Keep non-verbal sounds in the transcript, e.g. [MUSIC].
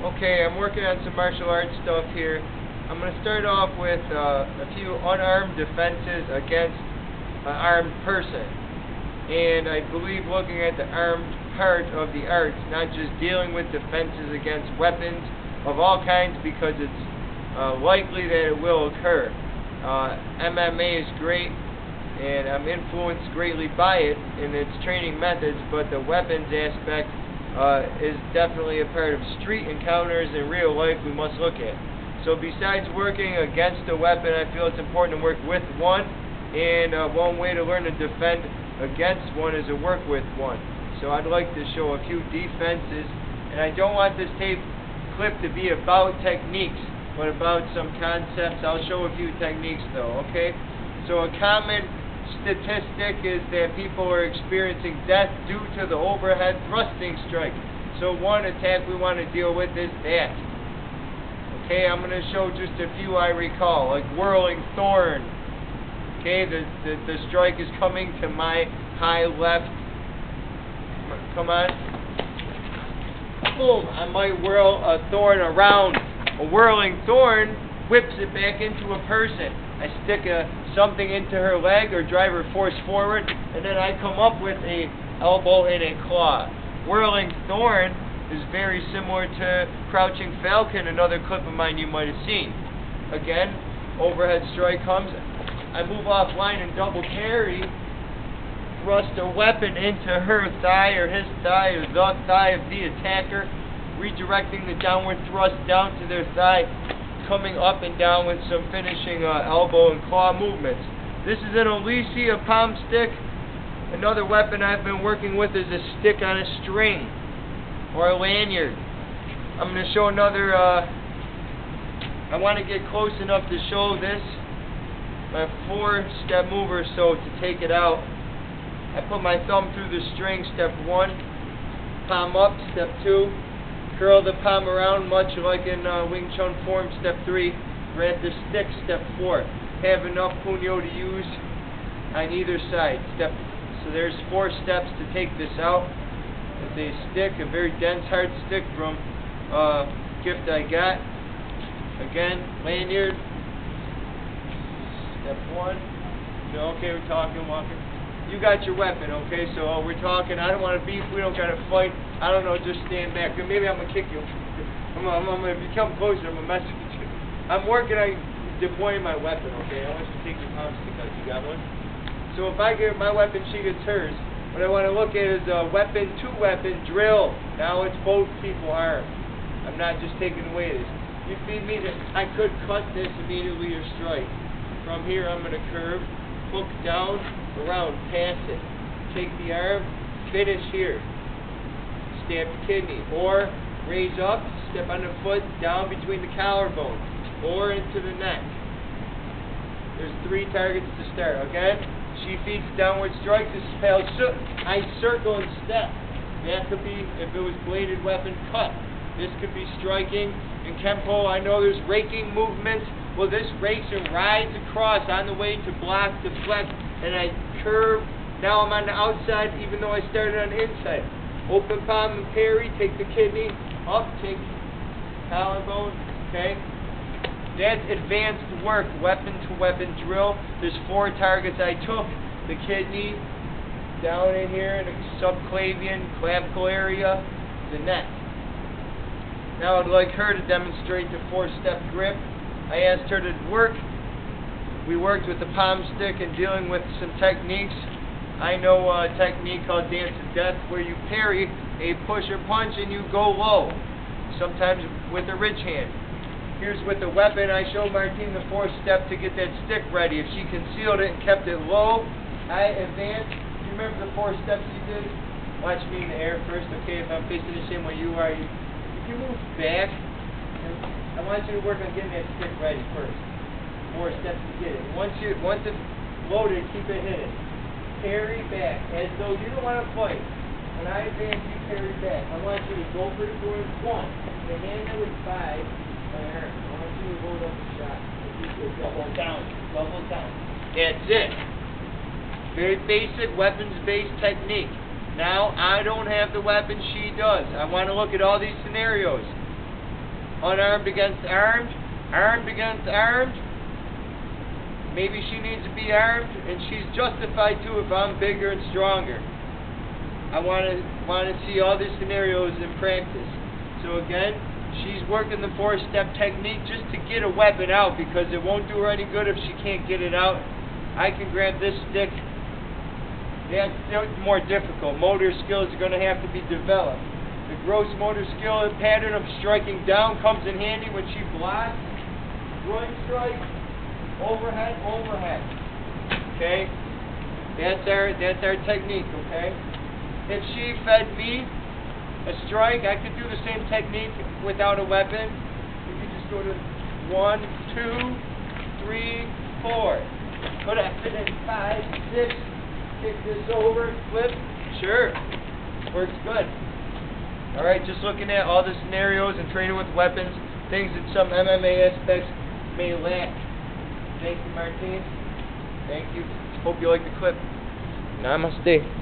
Okay, I'm working on some martial arts stuff here. I'm going to start off with uh, a few unarmed defenses against an armed person. And I believe looking at the armed part of the arts, not just dealing with defenses against weapons of all kinds because it's uh, likely that it will occur. Uh, MMA is great and I'm influenced greatly by it in its training methods, but the weapons aspect uh, is definitely a part of street encounters in real life we must look at. So besides working against a weapon, I feel it's important to work with one, and uh, one way to learn to defend against one is to work with one. So I'd like to show a few defenses, and I don't want this tape clip to be about techniques, but about some concepts. I'll show a few techniques though, okay? So a common statistic is that people are experiencing death due to the overhead thrusting strike. So one attack we want to deal with is that. Okay, I'm going to show just a few I recall, like Whirling Thorn. Okay, the, the, the strike is coming to my high left. Come on. Boom, I might whirl a thorn around. A whirling thorn whips it back into a person. I stick a, something into her leg or drive her force forward, and then I come up with a elbow and a claw. Whirling Thorn is very similar to Crouching Falcon, another clip of mine you might have seen. Again, overhead strike comes, I move offline and double carry, thrust a weapon into her thigh or his thigh or the thigh of the attacker, redirecting the downward thrust down to their thigh, coming up and down with some finishing uh, elbow and claw movements. This is an Alesia palm stick. Another weapon I've been working with is a stick on a string or a lanyard. I'm going to show another, uh, I want to get close enough to show this. My four step mover so to take it out. I put my thumb through the string, step one, palm up, step two, Curl the palm around much like in uh, Wing Chun form, step 3. Grab the stick, step 4. Have enough punyo to use on either side. Step. So there's four steps to take this out. It's a stick, a very dense, hard stick from uh, gift I got. Again, lanyard. Step 1. okay, we're talking, walking you got your weapon, okay? So uh, we're talking. I don't want to beef. We don't got to fight. I don't know. Just stand back. Maybe I'm gonna kick you. I'm, I'm, I'm gonna, if you come closer, I'm gonna mess with you. [LAUGHS] I'm working on deploying my weapon, okay? I want you to take your palm stick. You got one? So if I get my weapon, she gets hers. What I want to look at is a weapon to weapon drill. Now it's both people armed. I'm not just taking away this. You feed me that I could cut this immediately or strike. From here I'm going to curve, hook down, around, pass it. Take the arm, finish here. Stab the kidney. Or raise up, step on the foot, down between the collarbone. Or into the neck. There's three targets to start, okay? She feeds downward strikes, This is pale. I circle and step. That could be, if it was bladed weapon, cut. This could be striking. In Kempo, I know there's raking movements. Well, this and rides across on the way to block, deflect, and I curve. Now I'm on the outside even though I started on the inside. Open palm and parry, take the kidney, up, take collarbone, okay? That's advanced work, weapon to weapon drill. There's four targets I took. The kidney, down in here the subclavian, clavicle area, the neck. Now I'd like her to demonstrate the four-step grip. I asked her to work we worked with the palm stick and dealing with some techniques. I know a technique called Dance of Death where you parry a push or punch and you go low, sometimes with a ridge hand. Here's with the weapon, I showed Martine the fourth step to get that stick ready. If she concealed it and kept it low, I advanced. Do you remember the four steps you did? Watch me in the air first, okay? If I'm facing the same way you are, if you move back, I want you to work on getting that stick ready first more steps to get it. Once you once it's loaded, keep it hidden. Carry back as though you don't want to fight. When I advance, you carry back. I want you to go for the door one. The hand that was five, arm. I want you to hold up the shot. Double down. Double down. That's it. Very basic weapons-based technique. Now, I don't have the weapon, she does. I want to look at all these scenarios. unarmed against armed, armed against armed. Maybe she needs to be armed, and she's justified too if I'm bigger and stronger. I want to want to see all these scenarios in practice. So again, she's working the four-step technique just to get a weapon out because it won't do her any good if she can't get it out. I can grab this stick. That's more difficult. Motor skills are going to have to be developed. The gross motor skill pattern of striking down comes in handy when she blocks, groin strike, overhead, overhead. Okay? That's our that's our technique, okay? If she fed me a strike, I could do the same technique without a weapon. You could just go to one, two, three, four. Fit in five, six, kick this over, flip? Sure. Works good. Alright, just looking at all the scenarios and training with weapons, things that some MMA aspects may lack. Thank you, Martine. Thank you. Hope you like the clip. Namaste.